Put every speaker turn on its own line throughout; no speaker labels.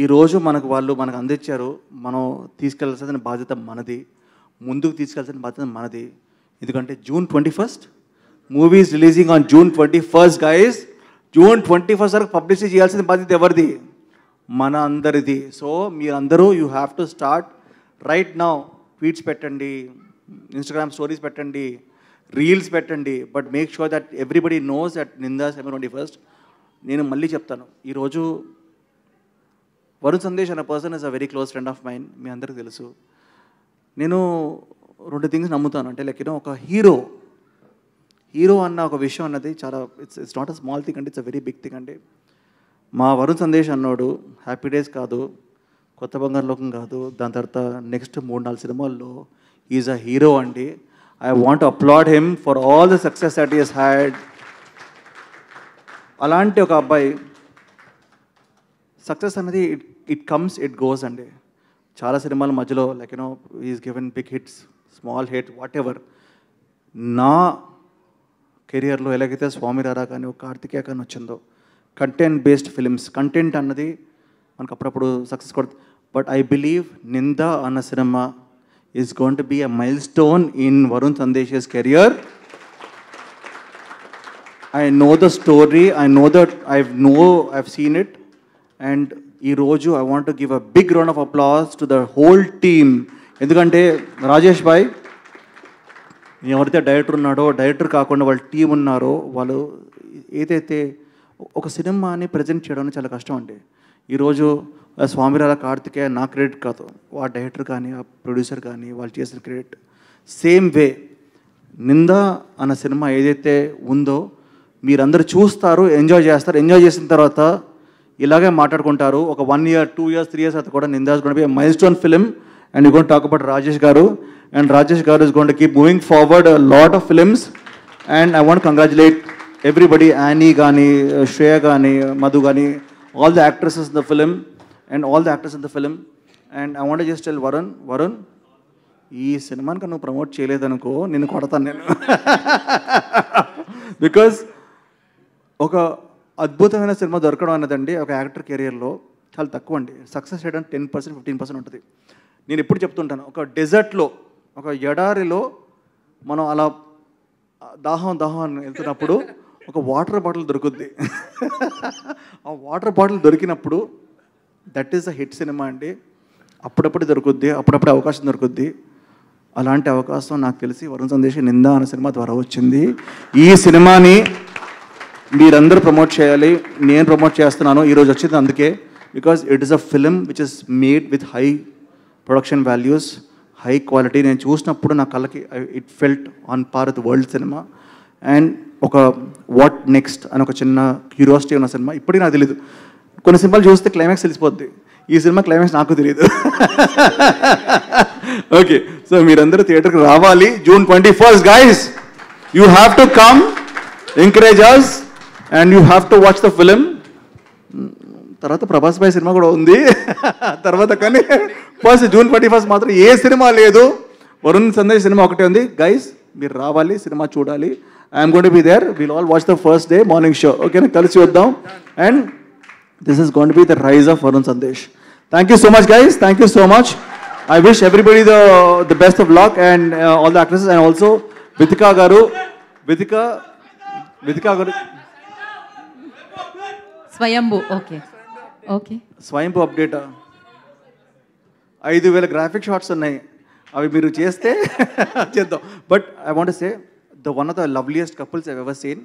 ఈరోజు మనకు వాళ్ళు మనకు అందించారు మనం తీసుకెళ్ళాల్సిన బాధ్యత మనది ముందుకు తీసుకెళ్ళాల్సిన బాధ్యత మనది. ఎందుకంటే June twenty first movies releasing on June twenty first guys June twenty first వరకు పబ్లిసిటీ చేయాల్సిన బాధ్యత ఎవరిది? మన అందరిది. సో మీరందరూ you have to start right now tweets పెట్టండి ఇన్స్టాగ్రామ్ స్టోరీస్ పెట్టండి రీల్స్ పెట్టండి. But make sure that everybody knows that Ninda seven twenty first నేను మళ్ళీ చెప్తాను ఈరోజు వరుణ్ సందేశ్ అనే person is a very close friend of mind మీ అందరికీ తెలుసు. నేను రెండు థింగ్స్ నమ్ముతాను. అంటే లైక్ యూనో ఒక హీరో హీరో అన్న ఒక విషయం అన్నది చాలా it's it's not a small thing అండి it's a very big thing అండి మా వరుణ్ సందేశ్ అన్నాడు హ్యాపీ డేస్ కాదు కొత్త బంగారు లోకం కాదు దాని తర్వాత నెక్స్ట్ మూడు నాలుగు సినిమాల్లో ఈజ్ అ హీరో అండి. I want applaud him for all the success that he's had అలాంటి ఒక అబ్బాయి సక్సెస్ అనేది it it comes it goes అండి చాలా సినిమాల మధ్యలో like you know he's given big hits small hit whatever నా కెరియర్లో ఎలాగైతే స్వామి రారా కానీ ఒక కార్తికేయ కానీ వచ్చిందో కంటెంట్ బేస్డ్ ఫిలిమ్స్ కంటెంట్ అన్నది మనకు అప్పుడప్పుడు సక్సెస్ కొడుతుంది బట్ ఐ బిలీవ్ నింద అన్న cinema is gonna be a milestone in Varun Sandesh's career I know the story I know that I know I've seen it and ఈరోజు I want give a big round of applause to the whole team ఎందుకంటే రాజేష్ భాయ్ ఎవరైతే director ఉన్నాడో director కాకుండా వాళ్ళ team ఉన్నారో వాళ్ళు ఏదైతే ఒక సినిమాని ప్రజెంట్ చేయడం చాలా కష్టం అండి. ఈరోజు స్వామిరాల కార్తికేయ నా క్రెడిట్ కాదు ఆ డైరెక్టర్ కానీ ఆ ప్రొడ్యూసర్ కానీ వాళ్ళు చేసిన క్రెడిట్ సేమ్ వే నింద అన్న సినిమా ఏదైతే ఉందో మీరందరూ చూస్తారు ఎంజాయ్ చేస్తారు. ఎంజాయ్ చేసిన తర్వాత ఇలాగే మాట్లాడుకుంటారు. ఒక one year two years three years తర్వాత కూడా Ninda's gonna be milestone film and you gonna talk about Rajesh garu and Rajesh garu is gonna keep moving forward lot of films and I want congratulate everybody Annie కానీ శ్రేయ కానీ మధు కానీ all the actresses in the film and all the actors in the film and I want just tell Varun Varun ఈ సినిమాని నువ్వు promote చేయలేదనుకో నేను కొడతాను నేను. Because ఒక అద్భుతమైన సినిమా దొరకడం అన్నదండి ఒక యాక్టర్ కెరియర్లో చాలా తక్కువ అండి సక్సెస్ చేయడానికి టెన్ పర్సెంట్ ఫిఫ్టీన్ పర్సెంట్ ఉంటుంది. నేను ఎప్పుడు చెప్తుంటాను ఒక డెజర్ట్లో ఒక ఎడారిలో మనం అలా దాహం దాహం అని వెళ్తున్నప్పుడు ఒక వాటర్ బాటిల్ దొరుకుద్ది. ఆ వాటర్ బాటిల్ దొరికినప్పుడు that is a hit cinema అండి. అప్పుడప్పుడు దొరుకుద్ది అప్పుడప్పుడు అవకాశం దొరుకుద్ది. అలాంటి అవకాశం నాకు తెలిసి వరుణ్ సందేశ్ నిందా అనే సినిమా ద్వారా వచ్చింది. ఈ సినిమాని మీరందరూ ప్రమోట్ చేయాలి. నేను ప్రమోట్ చేస్తున్నాను. ఈరోజు వచ్చింది అందుకే. Because it is a film which is made with high production values high quality నేను చూసినప్పుడు నా కళ్ళకి it felt on par with world cinema and ఒక వాట్ నెక్స్ట్ అని ఒక చిన్న క్యూరియాసిటీ ఉన్న సినిమా ఇప్పటికీ నాకు తెలియదు కొన్ని సినిమాలు చూస్తే క్లైమాక్స్ తెలిసిపోద్ది. ఈ సినిమా క్లైమాక్స్ నాకు తెలియదు ఓకే సో మీరందరూ థియేటర్కి రావాలి. June twenty first guys you have to come encourage us and you have to watch the film తర్వాత ప్రభాస్ భాయ్ సినిమా కూడా ఉంది. తర్వాత కానీ ఫస్ట్ జూన్ ట్వంటీ ఫస్ట్ మాత్రం ఏ సినిమా లేదు. వరుణ్ సందేశ్ సినిమా ఒకటే ఉంది. గైస్ మీరు రావాలి సినిమా చూడాలి. I'm gonna be there will all watch the first day morning show ఓకేనా కలిసి వద్దాం. And this is gonna be the rise of Varun Sandesh. Thank you so much guys thank you so much I wish everybody the the best of luck and all the actresses and also Vithika garu Vithika Vithika garu
Swayambhu okay. Okay.
Swayambhu update? ఐదు వేల graphic shots ఉన్నాయి. అవి మీరు చేస్తే చేద్దాం. But I want say the one of the loveliest couples I ever seen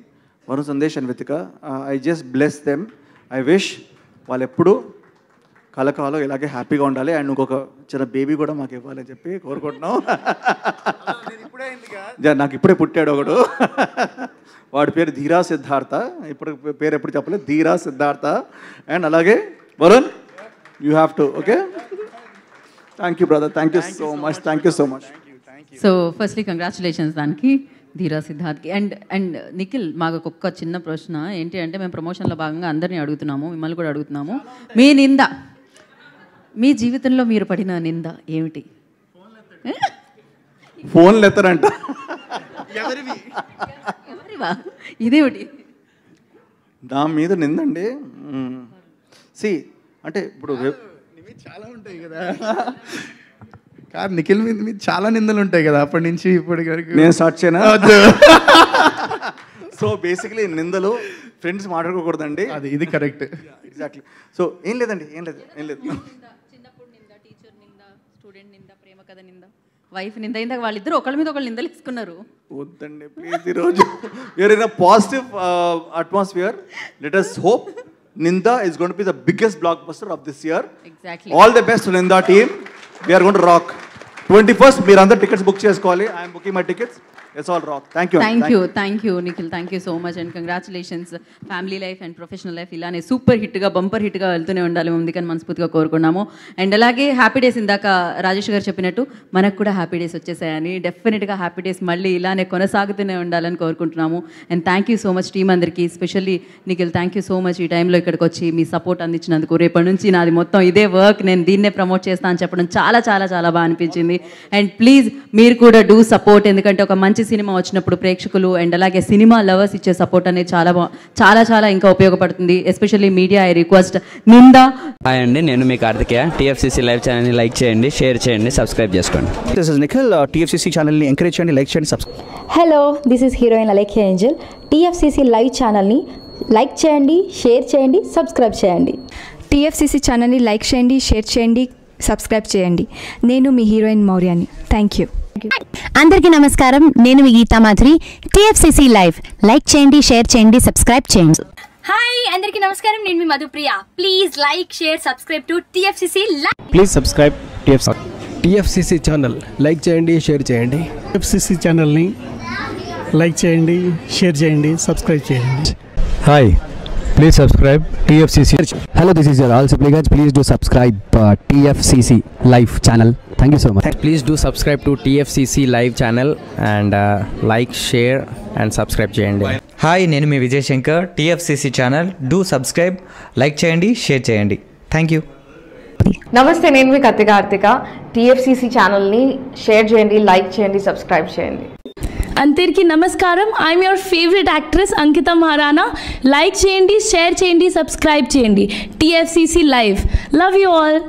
Varun Sandesh and Vithika I just bless them I wish వాళ్ళు ఎప్పుడు కలకాలం ఇలాగే హ్యాపీగా ఉండాలి. అండ్ ఇంకొక చిన్న బేబీ కూడా మాకు ఇవ్వాలని చెప్పి కోరుకుంటున్నాం. జా- నాకు ఇప్పుడే పుట్టాడు ఒకడు. వాడి పేరు ధీరా సిద్ధార్థ. ఇప్పుడు పేరు ఎప్పుడు చెప్పలేదు? ధీరా సిద్ధార్థ. అండ్ అలాగే Varun you have to okay thank you brother thank you so much thank you so much
so firstly congratulations దానికి ధీరా సిద్ధార్థ్కి. అండ్ అండ్ నిఖిల్ మాకు ఒక్క చిన్న ప్రశ్న. ఏంటి అంటే మేము ప్రమోషన్లో భాగంగా అందరినీ అడుగుతున్నాము మిమ్మల్ని కూడా అడుగుతున్నాము. మీ నింద మీ జీవితంలో మీరు పడిన నింద ఏమిటి?
ఫోన్లు ఎత్తరంట
ఎవరివా? ఇదేమిటి?
నా మీద నిందండి. సి అంటే ఇప్పుడు
చాలా ఉంటాయి కదా. కాదు నిఖిల్ మీద మీద చాలా నిందలు ఉంటాయి కదా అప్పటి నుంచి ఇప్పటి వరకు.
నేను స్టార్ట్ చేయనా. సో బేసిక్లీ నిందలు ఫ్రెండ్స్ మాట్లాడుకోకూడదండి.
అది ఇది కరెక్ట్
ఎగ్జాక్ట్లీ సో ఏం లేదండి ఏం లేదు ఏం లేదు
చిన్నప్పుడు నింద టీచర్ నింద స్టూడెంట్ నింద ప్రేమ కథ నింద వైఫ్ నింద ఇందాక వాళ్ళిద్దరు ఒకళ్ళ మీద ఒకళ్ళు నిందలు ఇసుకున్నారు
వద్దండి ప్లీజ్ ఈరోజు you're in a positive atmosphere let us hope Ninda is gonna be the biggest blockbuster of this year
exactly
all the best Ninda team we're gonna rock twenty first మీరు అందరు టికెట్స్ బుక్ చేసుకోవాలి. I'm booking my tickets it's all rock thank you
thank you thank you Nikhil thank you so much and congratulations family life and professional life ఇలానే super హిట్గా bumper హిట్గా వెళ్తూనే ఉండాలి ముందుకని మనస్ఫూర్తిగా కోరుకున్నాము. అండ్ అలాగే హ్యాపీ డేస్ ఇందాక రాజేష్ గారు చెప్పినట్టు మనకు కూడా హ్యాపీ డేస్ వచ్చేసాయని డెఫినెట్గా హ్యాపీ డేస్ మళ్ళీ ఇలానే కొనసాగుతూనే ఉండాలని కోరుకుంటున్నాము. And thank you so much team అందరికీ specially Nikhil thank you so much ఈ టైంలో ఇక్కడికి వచ్చి మీ సపోర్ట్ అందించినందుకు. రేపటి నుంచి నాది మొత్తం ఇదే వర్క్ నేను దీన్నే ప్రమోట్ చేస్తాను అని చెప్పడం చాలా చాలా చాలా బాగా అనిపించింది. అండ్ ప్లీజ్ మీరు కూడా డూ సపోర్ట్ ఎందుకంటే ఒక మంచి సినిమా వచ్చినప్పుడు ప్రేక్షకులు అండ్ అలాగే సినిమా లవర్స్ ఇచ్చే సపోర్ట్ అనేది చాలా చాలా చాలా ఇంకా ఉపయోగపడుతుంది. Especially media I request Ninda
hi అండి నేను మీ కార్తికేయ. టీఎఫ్సీసీ లైవ్ ఛానల్ని లైక్ చేయండి షేర్ చేయండి సబ్స్క్రైబ్ చేసుకోండి.
దిస్ ఇస్ నిఖిల్ టీఎఫ్సీసీ ఛానల్ని ఎంకరేజ్ చేయండి లైక్ చేయండి subscribe
hello this is heroine Alekhya Angel TFCC live ఛానల్ని లైక్ చేయండి షేర్ చేయండి సబ్స్క్రైబ్ చేయండి.
టీఎఫ్సీసీ ఛానల్ని లైక్ చేయండి షేర్ చేయండి సబ్స్క్రైబ్ చేయండి. నేను మీ హీరోయిన్ మౌర్యాని. థ్యాంక్ యూ
అందరికీ నమస్కారం. నేను మీ Geetha Madhuri. TFCC live. Like చేయండి షేర్ చేయండి సబ్స్క్రైబ్ చేయండి.
హాయ్ అందరికీ నమస్కారం. నేను మీ Madhupriya. Please like share subscribe to TFCC live.
Please subscribe TFC
TFCC channel. Like చేయండి షేర్ చేయండి.
ఎఫ్సిసి ఛానల్ని లైక్ చేయండి షేర్ చేయండి సబ్స్క్రైబ్ చేయండి.
Hi. Please subscribe TFCC.
Hello this is your ఆల్ సిప్లిగన్స్ please do subscribe TFCC live channel. Thank you so much
please do subscribe to TFCC live channel and like share and subscribe చేయండి.
Hi నేను మీ Vijay Shankar TFCC channel do subscribe like చేయండి share చేయండి. Thank you
నమస్తే నేను మీ Kathi Karthika TFCC ఛానల్ని share చేయండి like చేయండి సబ్స్క్రైబ్ చేయండి.
అందరికీ నమస్కారం. I'm your favourite actress Ankita Maharana like చేయండి షేర్ చేయండి సబ్స్క్రైబ్ చేయండి. TFCC live love you all